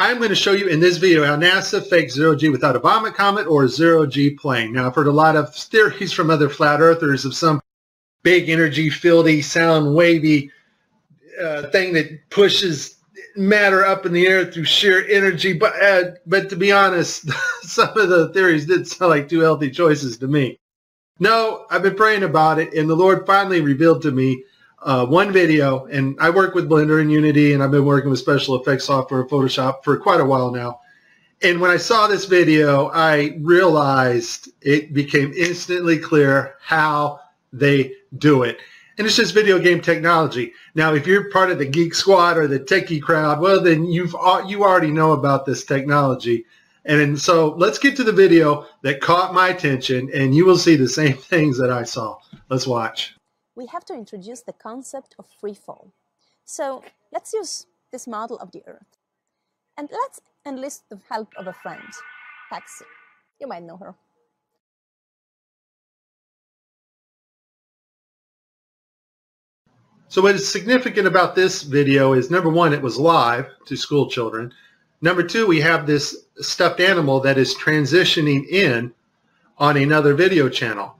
I'm going to show you in this video how NASA faked zero G without a vomit comet or a zero G plane. Now, I've heard a lot of theories from other flat earthers of some big energy fieldy, sound wavy uh, thing that pushes matter up in the air through sheer energy. But uh, but to be honest, some of the theories did sound like two healthy choices to me. No, I've been praying about it, and the Lord finally revealed to me uh, one video, and I work with Blender and Unity, and I've been working with special effects software Photoshop for quite a while now. And when I saw this video, I realized it became instantly clear how they do it. And it's just video game technology. Now, if you're part of the geek squad or the techie crowd, well, then you've you already know about this technology. And so let's get to the video that caught my attention, and you will see the same things that I saw. Let's watch we have to introduce the concept of free fall. So let's use this model of the Earth. And let's enlist the help of a friend, Patsy. You might know her. So what is significant about this video is number one, it was live to school children. Number two, we have this stuffed animal that is transitioning in on another video channel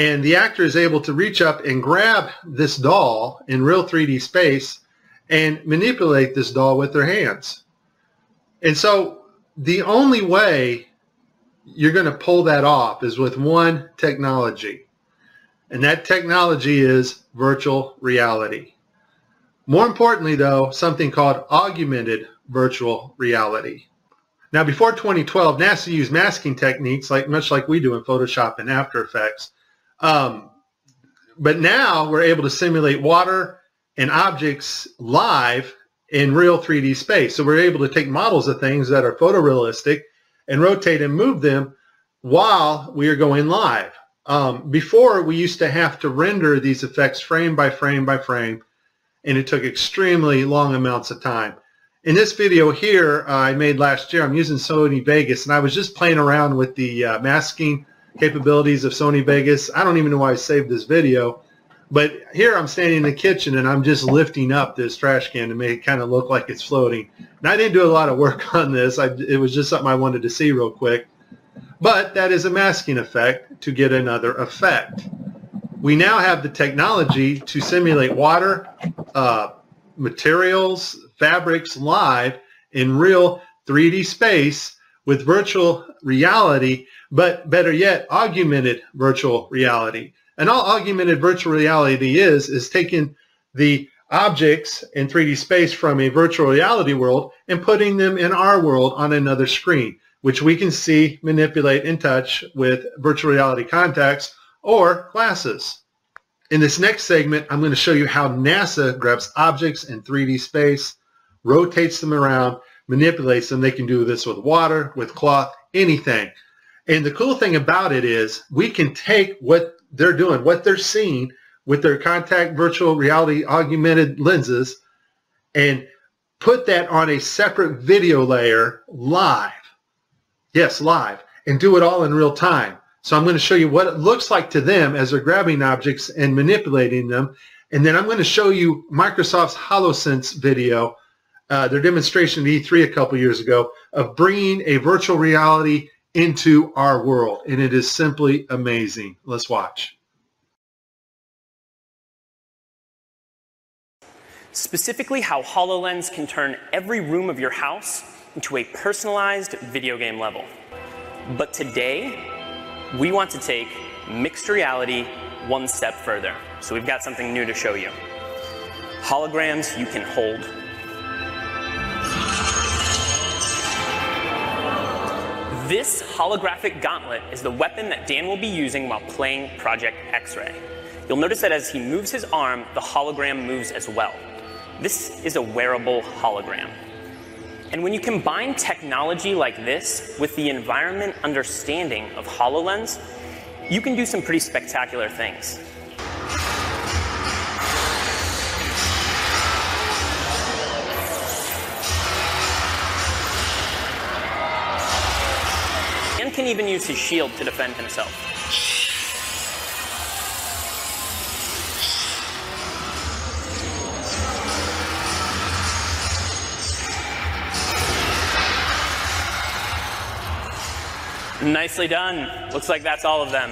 and the actor is able to reach up and grab this doll in real 3D space and manipulate this doll with their hands. And so the only way you're going to pull that off is with one technology. And that technology is virtual reality. More importantly, though, something called augmented virtual reality. Now, before 2012, NASA used masking techniques, like much like we do in Photoshop and After Effects, um, but now we're able to simulate water and objects live in real 3D space. So we're able to take models of things that are photorealistic and rotate and move them while we are going live. Um, before, we used to have to render these effects frame by frame by frame, and it took extremely long amounts of time. In this video here uh, I made last year, I'm using Sony Vegas, and I was just playing around with the uh, masking capabilities of Sony Vegas. I don't even know why I saved this video. But here I'm standing in the kitchen and I'm just lifting up this trash can to make it kind of look like it's floating. And I didn't do a lot of work on this. I, it was just something I wanted to see real quick. But that is a masking effect to get another effect. We now have the technology to simulate water, uh, materials, fabrics live in real 3D space with virtual reality but better yet, augmented virtual reality. And all augmented virtual reality is, is taking the objects in 3D space from a virtual reality world and putting them in our world on another screen, which we can see, manipulate, and touch with virtual reality contacts or glasses. In this next segment, I'm going to show you how NASA grabs objects in 3D space, rotates them around, manipulates them. They can do this with water, with cloth, anything. And the cool thing about it is we can take what they're doing, what they're seeing with their contact virtual reality augmented lenses and put that on a separate video layer live. Yes, live. And do it all in real time. So I'm going to show you what it looks like to them as they're grabbing objects and manipulating them. And then I'm going to show you Microsoft's HoloLens video, uh, their demonstration at E3 a couple years ago, of bringing a virtual reality into our world. And it is simply amazing. Let's watch. Specifically, how HoloLens can turn every room of your house into a personalized video game level. But today, we want to take mixed reality one step further. So we've got something new to show you. Holograms you can hold This holographic gauntlet is the weapon that Dan will be using while playing Project X-Ray. You'll notice that as he moves his arm, the hologram moves as well. This is a wearable hologram. And when you combine technology like this with the environment understanding of HoloLens, you can do some pretty spectacular things. can even use his shield to defend himself. Nicely done. Looks like that's all of them.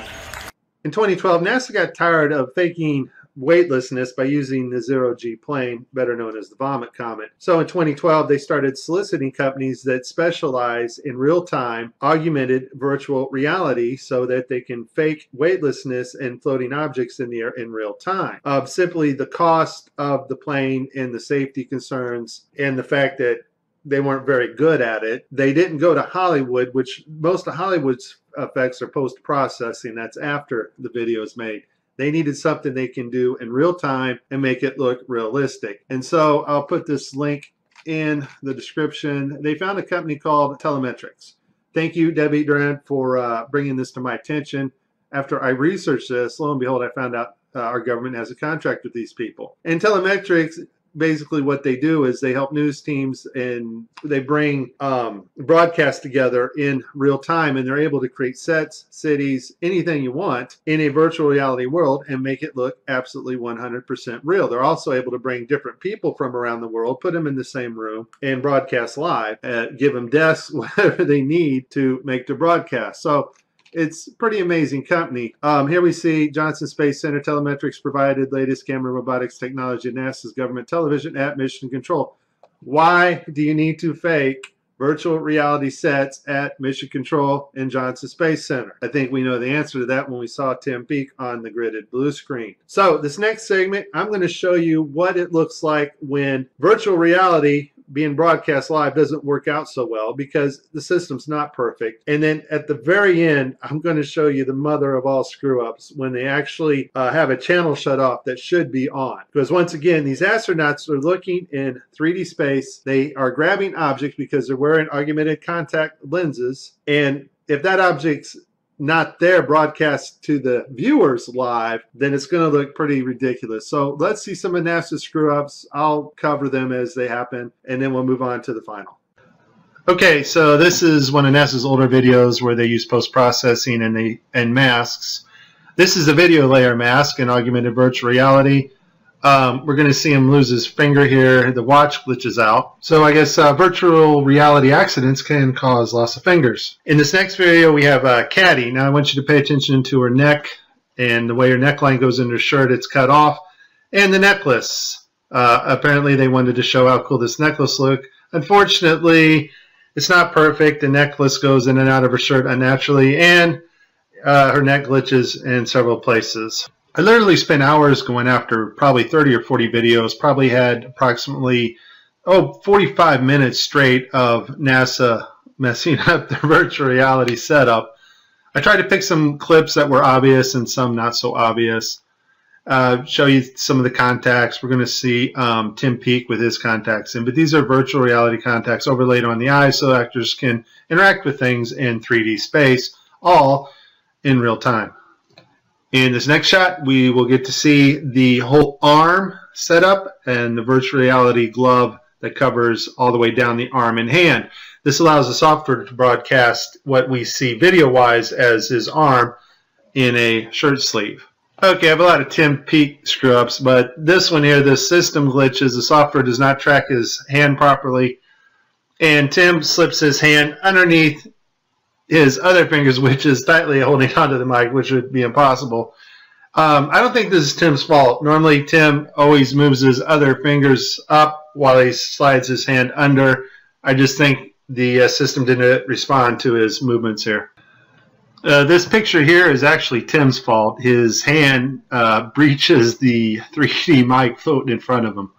In 2012, NASA got tired of faking weightlessness by using the zero G plane, better known as the Vomit Comet. So in 2012, they started soliciting companies that specialize in real time augmented virtual reality so that they can fake weightlessness and floating objects in the air in real time. Of simply the cost of the plane and the safety concerns and the fact that they weren't very good at it. They didn't go to Hollywood, which most of Hollywood's effects are post processing. That's after the video is made. They needed something they can do in real time and make it look realistic. And so I'll put this link in the description. They found a company called Telemetrics. Thank you, Debbie Durant, for uh, bringing this to my attention. After I researched this, lo and behold, I found out uh, our government has a contract with these people. And Telemetrics basically what they do is they help news teams and they bring um, broadcasts together in real time and they're able to create sets cities anything you want in a virtual reality world and make it look absolutely 100% real. They're also able to bring different people from around the world put them in the same room and broadcast live uh, give them desks whatever they need to make the broadcast. So it's pretty amazing company. Um, here we see Johnson Space Center Telemetrics provided latest camera robotics technology NASA's government television at Mission Control. Why do you need to fake virtual reality sets at Mission Control and Johnson Space Center? I think we know the answer to that when we saw Tim Peake on the gridded blue screen. So this next segment, I'm going to show you what it looks like when virtual reality being broadcast live doesn't work out so well because the system's not perfect. And then at the very end, I'm going to show you the mother of all screw ups when they actually uh, have a channel shut off that should be on. Because once again, these astronauts are looking in 3D space. They are grabbing objects because they're wearing augmented contact lenses. And if that object's not there broadcast to the viewers live, then it's going to look pretty ridiculous. So let's see some of NASA's screw ups. I'll cover them as they happen, and then we'll move on to the final. Okay, so this is one of NASA's older videos where they use post processing and and masks. This is a video layer mask in augmented virtual reality. Um, we're going to see him lose his finger here. The watch glitches out. So I guess uh, virtual reality accidents can cause loss of fingers. In this next video, we have uh, Cady. Now I want you to pay attention to her neck and the way her neckline goes in her shirt. It's cut off. And the necklace. Uh, apparently they wanted to show how cool this necklace looked. Unfortunately, it's not perfect. The necklace goes in and out of her shirt unnaturally. And uh, her neck glitches in several places. I literally spent hours going after probably 30 or 40 videos, probably had approximately, oh, 45 minutes straight of NASA messing up their virtual reality setup. I tried to pick some clips that were obvious and some not so obvious. Uh, show you some of the contacts. We're going to see um, Tim Peake with his contacts in, but these are virtual reality contacts overlaid on the eye so actors can interact with things in 3D space, all in real time. In this next shot, we will get to see the whole arm setup and the virtual reality glove that covers all the way down the arm and hand. This allows the software to broadcast what we see video-wise as his arm in a shirt sleeve. Okay, I have a lot of Tim Peake screw-ups, but this one here, the system glitches. The software does not track his hand properly, and Tim slips his hand underneath his other fingers, which is tightly holding onto the mic, which would be impossible. Um, I don't think this is Tim's fault. Normally, Tim always moves his other fingers up while he slides his hand under. I just think the uh, system didn't respond to his movements here. Uh, this picture here is actually Tim's fault. His hand uh, breaches the 3D mic floating in front of him.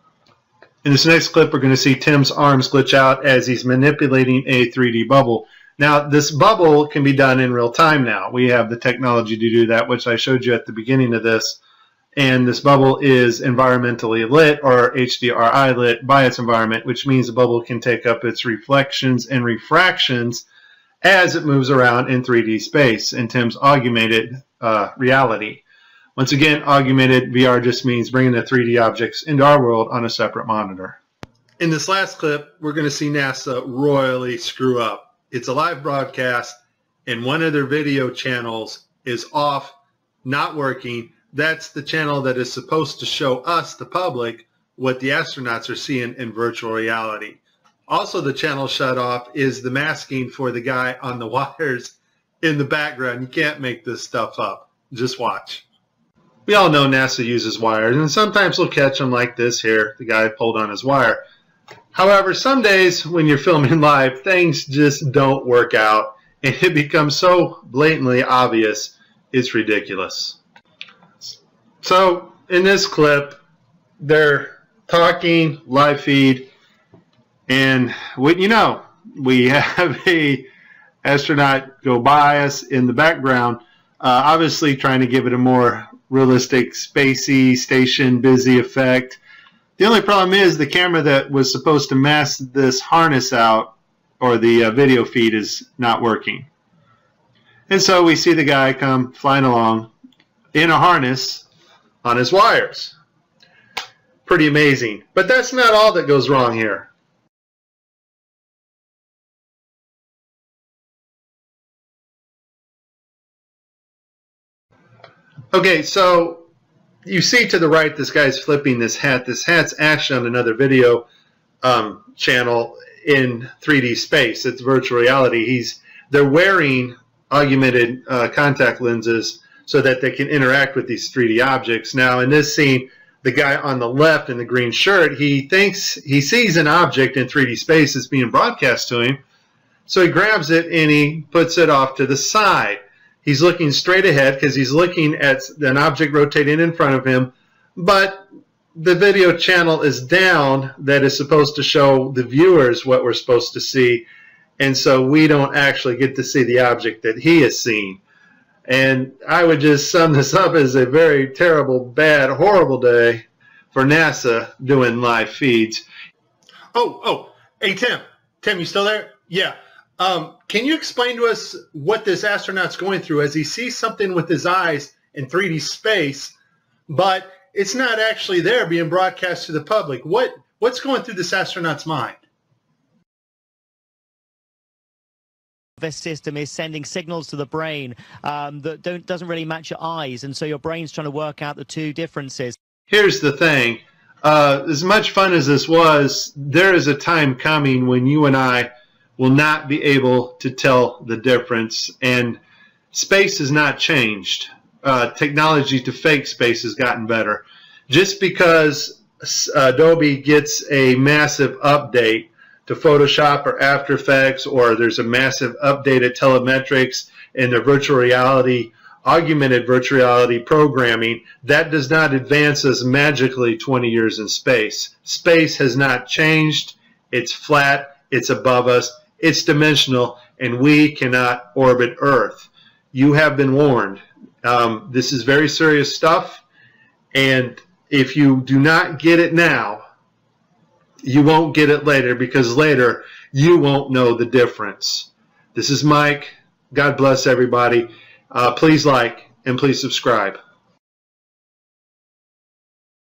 In this next clip, we're going to see Tim's arms glitch out as he's manipulating a 3D bubble. Now, this bubble can be done in real time now. We have the technology to do that, which I showed you at the beginning of this. And this bubble is environmentally lit or HDRI lit by its environment, which means the bubble can take up its reflections and refractions as it moves around in 3D space in Tim's augmented uh, reality. Once again, augmented VR just means bringing the 3D objects into our world on a separate monitor. In this last clip, we're going to see NASA royally screw up it's a live broadcast and one of their video channels is off, not working. That's the channel that is supposed to show us, the public, what the astronauts are seeing in virtual reality. Also, the channel shut off is the masking for the guy on the wires in the background. You can't make this stuff up. Just watch. We all know NASA uses wires, and sometimes we'll catch them like this here. The guy pulled on his wire. However, some days when you're filming live, things just don't work out, and it becomes so blatantly obvious, it's ridiculous. So, in this clip, they're talking live feed, and what you know, we have a astronaut go by us in the background, uh, obviously trying to give it a more realistic, spacey, station busy effect. The only problem is the camera that was supposed to mask this harness out, or the uh, video feed, is not working. And so we see the guy come flying along in a harness on his wires. Pretty amazing. But that's not all that goes wrong here. Okay, so you see to the right, this guy's flipping this hat. This hat's actually on another video um, channel in 3D space. It's virtual reality. He's they're wearing augmented uh, contact lenses so that they can interact with these 3D objects. Now, in this scene, the guy on the left in the green shirt, he thinks he sees an object in 3D space that's being broadcast to him. So he grabs it and he puts it off to the side. He's looking straight ahead because he's looking at an object rotating in front of him, but the video channel is down that is supposed to show the viewers what we're supposed to see, and so we don't actually get to see the object that he is seeing. And I would just sum this up as a very terrible, bad, horrible day for NASA doing live feeds. Oh, oh, hey Tim, Tim, you still there? Yeah. Um, can you explain to us what this astronaut's going through as he sees something with his eyes in 3D space, but it's not actually there being broadcast to the public? What what's going through this astronaut's mind? this system is sending signals to the brain um, that don't doesn't really match your eyes, and so your brain's trying to work out the two differences. Here's the thing: uh, as much fun as this was, there is a time coming when you and I will not be able to tell the difference. And space has not changed. Uh, technology to fake space has gotten better. Just because Adobe gets a massive update to Photoshop or After Effects, or there's a massive update at Telemetrics and the virtual reality, augmented virtual reality programming, that does not advance us magically 20 years in space. Space has not changed. It's flat. It's above us it's dimensional, and we cannot orbit Earth. You have been warned. Um, this is very serious stuff, and if you do not get it now, you won't get it later because later you won't know the difference. This is Mike. God bless everybody. Uh, please like and please subscribe.